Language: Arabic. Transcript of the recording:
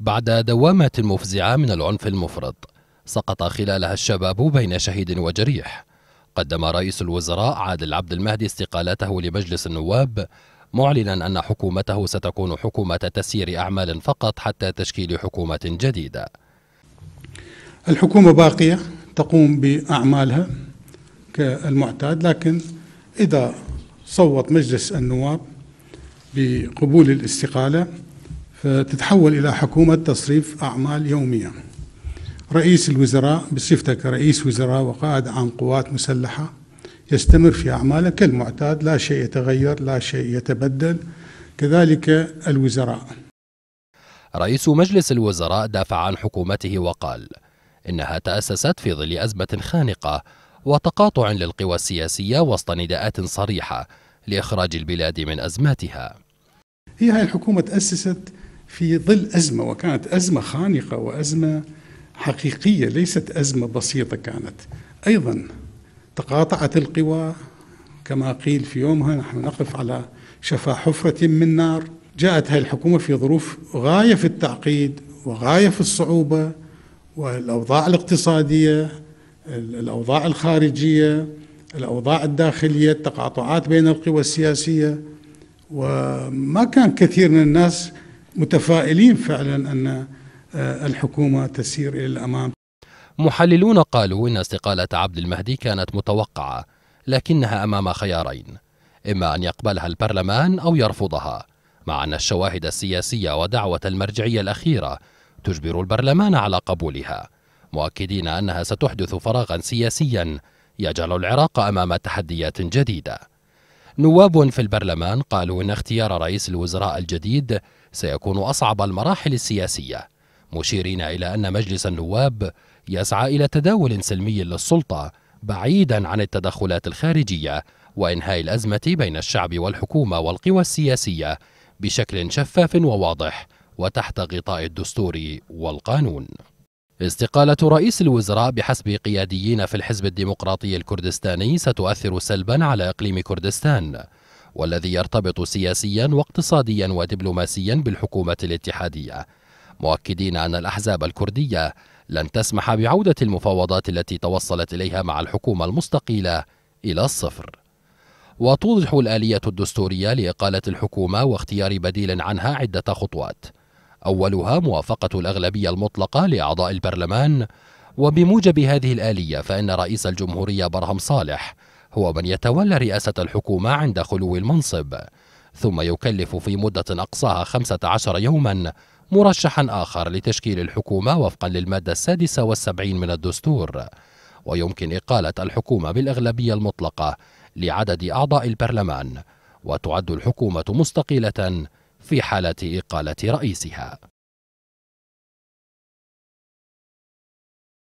بعد دوامات مفزعة من العنف المفرط سقط خلالها الشباب بين شهيد وجريح. قدم رئيس الوزراء عادل عبد المهدي استقالته لمجلس النواب معلنا أن حكومته ستكون حكومة تسيير أعمال فقط حتى تشكيل حكومة جديدة. الحكومة باقية تقوم بأعمالها كالمعتاد لكن إذا صوت مجلس النواب بقبول الاستقالة فتتحول إلى حكومة تصريف أعمال يومية. رئيس الوزراء بصفته كرئيس وزراء وقائد عن قوات مسلحة يستمر في أعماله. كالمعتاد لا شيء يتغير لا شيء يتبدل. كذلك الوزراء. رئيس مجلس الوزراء دافع عن حكومته وقال إنها تأسست في ظل أزمة خانقة وتقاطع للقوى السياسية وسط نداءات صريحة لإخراج البلاد من أزماتها. هي هذه الحكومة تأسست في ظل أزمة وكانت أزمة خانقة وأزمة حقيقية ليست أزمة بسيطة كانت. أيضا تقاطعت القوى كما قيل في يومها نحن نقف على شفا حفرة من نار. جاءت هذه الحكومة في ظروف غاية في التعقيد وغاية في الصعوبة والأوضاع الاقتصادية الأوضاع الخارجية الأوضاع الداخلية التقاطعات بين القوى السياسية. وما كان كثير من الناس متفائلين فعلا أن آه، الحكومة تسير إلى الأمام. محللون قالوا إن استقالة عبد المهدي كانت متوقعة لكنها أمام خيارين إما أن يقبلها البرلمان أو يرفضها مع أن الشواهد السياسية ودعوة المرجعية الأخيرة تجبر البرلمان على قبولها مؤكدين أنها ستحدث فراغا سياسيا يجعل العراق أمام تحديات جديدة. نواب في البرلمان قالوا إن اختيار رئيس الوزراء الجديد سيكون أصعب المراحل السياسية مشيرين إلى أن مجلس النواب يسعى إلى تداول سلمي للسلطة بعيدا عن التدخلات الخارجية وإنهاء الأزمة بين الشعب والحكومة والقوى السياسية بشكل شفاف وواضح وتحت غطاء الدستور والقانون. استقالة رئيس الوزراء بحسب قياديين في الحزب الديمقراطي الكردستاني ستؤثر سلبا على إقليم كردستان والذي يرتبط سياسيا واقتصاديا ودبلوماسيا بالحكومة الاتحادية. مؤكدين أن الأحزاب الكردية لن تسمح بعودة المفاوضات التي توصلت إليها مع الحكومة المستقيلة إلى الصفر. وتوضح الآلية الدستورية لإقالة الحكومة واختيار بديل عنها عدة خطوات. أولها موافقة الأغلبية المطلقة لأعضاء البرلمان وبموجب هذه الآلية فإن رئيس الجمهورية برهم صالح هو من يتولى رئاسة الحكومة عند خلو المنصب ثم يكلف في مدة أقصاها 15 يوما مرشحا آخر لتشكيل الحكومة وفقا للمادة السادسة والسبعين من الدستور. ويمكن إقالة الحكومة بالأغلبية المطلقة لعدد أعضاء البرلمان وتعد الحكومة مستقيلة في حالة إقالة رئيسها.